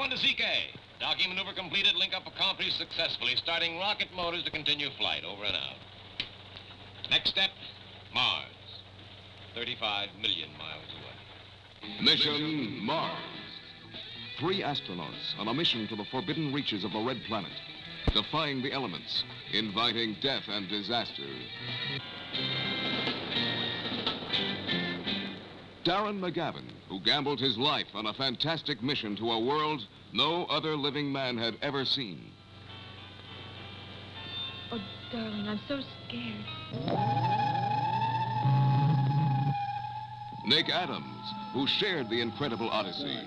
1 to ZK. Docking maneuver completed. Link up accomplished successfully. Starting rocket motors to continue flight. Over and out. Next step, Mars. 35 million miles away. Mission Mars. Three astronauts on a mission to the forbidden reaches of the Red Planet, defying the elements, inviting death and disaster. Darren McGavin, who gambled his life on a fantastic mission to a world no other living man had ever seen. Oh, darling, I'm so scared. Nick Adams, who shared the incredible odyssey,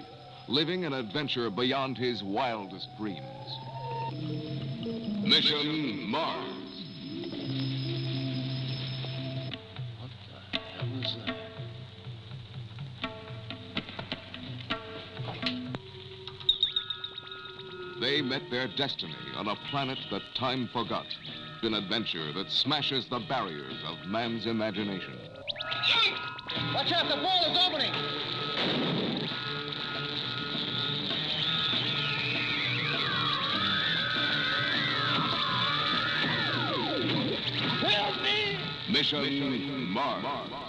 living an adventure beyond his wildest dreams. Mission Mars. They met their destiny on a planet that time forgot. An adventure that smashes the barriers of man's imagination. Watch out, the ball is opening. Help me! Mission Mars.